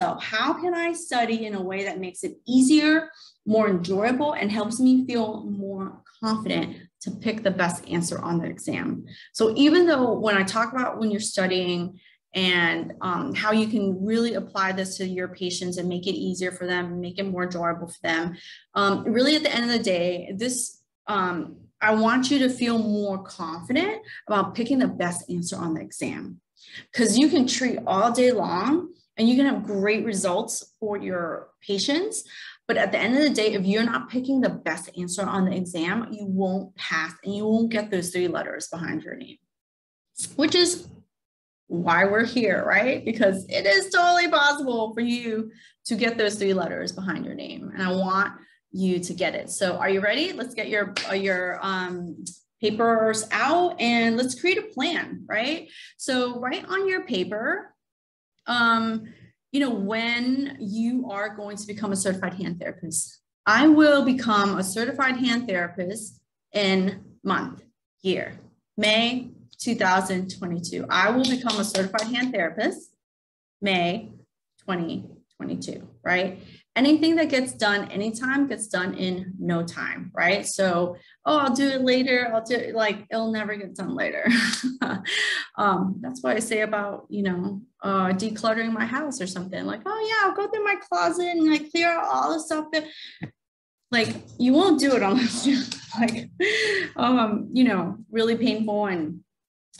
myself, how can I study in a way that makes it easier, more enjoyable, and helps me feel more confident to pick the best answer on the exam? So even though when I talk about when you're studying and um, how you can really apply this to your patients and make it easier for them make it more enjoyable for them, um, really at the end of the day, this um, I want you to feel more confident about picking the best answer on the exam because you can treat all day long and you can have great results for your patients. But at the end of the day, if you're not picking the best answer on the exam, you won't pass and you won't get those three letters behind your name, which is why we're here, right? Because it is totally possible for you to get those three letters behind your name. And I want you to get it. So are you ready? Let's get your, uh, your um, papers out and let's create a plan, right? So write on your paper, um, you know, when you are going to become a certified hand therapist. I will become a certified hand therapist in month, year, May 2022. I will become a certified hand therapist May 2022, right? Anything that gets done anytime gets done in no time, right? So, oh, I'll do it later. I'll do it like it'll never get done later. um, that's what I say about, you know, uh, decluttering my house or something like, oh, yeah, I'll go through my closet and like clear out all the stuff that like you won't do it unless you like, um, you know, really painful and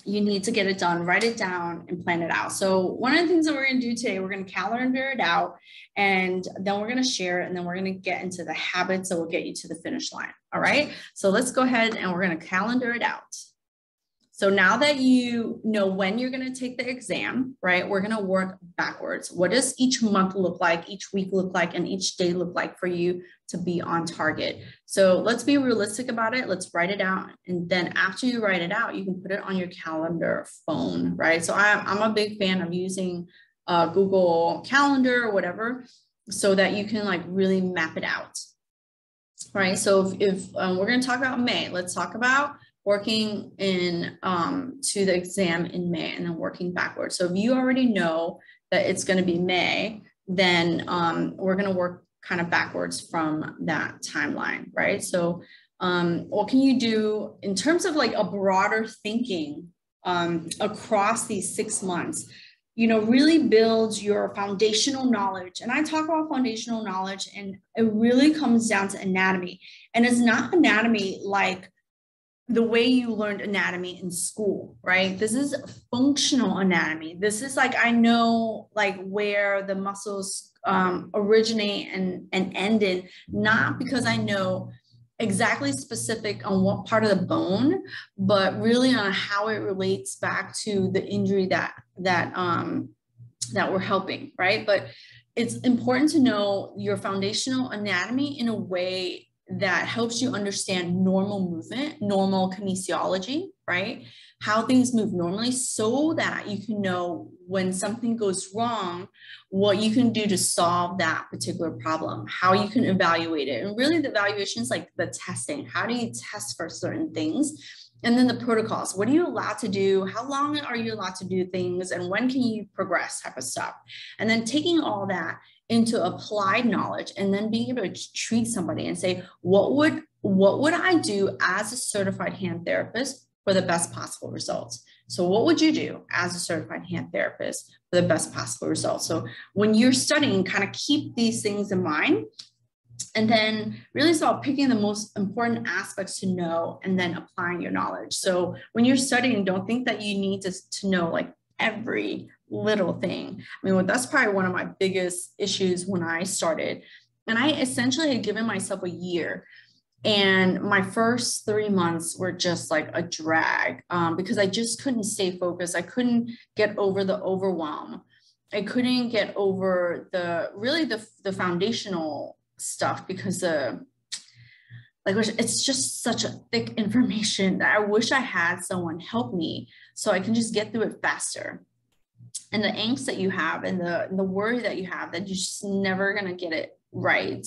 you need to get it done, write it down and plan it out. So one of the things that we're going to do today, we're going to calendar it out and then we're going to share it and then we're going to get into the habits that will get you to the finish line. All right. So let's go ahead and we're going to calendar it out. So now that you know when you're going to take the exam, right, we're going to work backwards. What does each month look like, each week look like, and each day look like for you to be on target? So let's be realistic about it. Let's write it out. And then after you write it out, you can put it on your calendar phone, right? So I'm, I'm a big fan of using uh, Google Calendar or whatever so that you can like really map it out. Right. So if, if um, we're going to talk about May, let's talk about working in um, to the exam in May and then working backwards. So if you already know that it's going to be May, then um, we're going to work kind of backwards from that timeline, right? So um, what can you do in terms of like a broader thinking um, across these six months? You know, really build your foundational knowledge. And I talk about foundational knowledge, and it really comes down to anatomy. And it's not anatomy like the way you learned anatomy in school, right? This is functional anatomy. This is like I know like where the muscles um, originate and and end in, not because I know exactly specific on what part of the bone, but really on how it relates back to the injury that that um, that we're helping, right? But it's important to know your foundational anatomy in a way that helps you understand normal movement, normal kinesiology, right? How things move normally so that you can know when something goes wrong, what you can do to solve that particular problem, how you can evaluate it. And really the evaluation is like the testing. How do you test for certain things? And then the protocols. What are you allowed to do? How long are you allowed to do things? And when can you progress type of stuff? And then taking all that into applied knowledge and then being able to treat somebody and say what would what would i do as a certified hand therapist for the best possible results so what would you do as a certified hand therapist for the best possible results so when you're studying kind of keep these things in mind and then really start picking the most important aspects to know and then applying your knowledge so when you're studying don't think that you need to, to know like every little thing. I mean, that's probably one of my biggest issues when I started. And I essentially had given myself a year. And my first three months were just like a drag um, because I just couldn't stay focused. I couldn't get over the overwhelm. I couldn't get over the really the, the foundational stuff because the like it's just such a thick information that I wish I had someone help me so I can just get through it faster. And the angst that you have and the the worry that you have that you're just never gonna get it right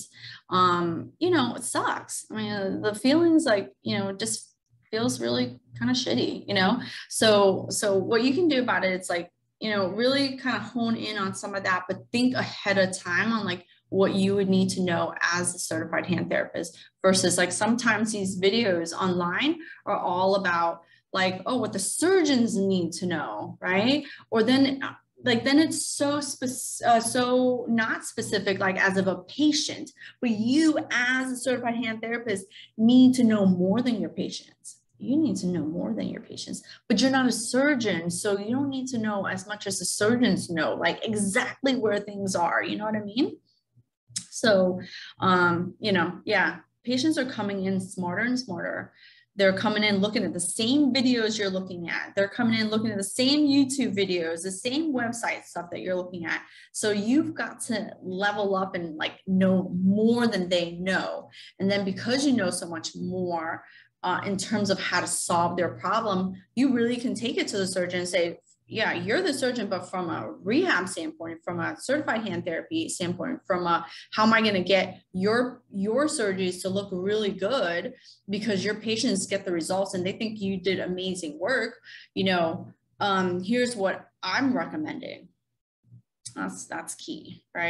um you know it sucks. I mean uh, the feelings like you know just feels really kind of shitty you know? So so what you can do about it it's like you know, really kind of hone in on some of that, but think ahead of time on like what you would need to know as a certified hand therapist versus like sometimes these videos online are all about like, oh, what the surgeons need to know, right? Or then like then it's so specific, uh, so not specific like as of a patient but you as a certified hand therapist need to know more than your patients you need to know more than your patients but you're not a surgeon so you don't need to know as much as the surgeons know like exactly where things are you know what i mean so um you know yeah patients are coming in smarter and smarter they're coming in looking at the same videos you're looking at. They're coming in looking at the same YouTube videos, the same website stuff that you're looking at. So you've got to level up and like know more than they know. And then because you know so much more, uh, in terms of how to solve their problem, you really can take it to the surgeon and say, yeah, you're the surgeon, but from a rehab standpoint, from a certified hand therapy standpoint, from a how am I going to get your your surgeries to look really good because your patients get the results and they think you did amazing work, you know, um, here's what I'm recommending. That's that's key, right?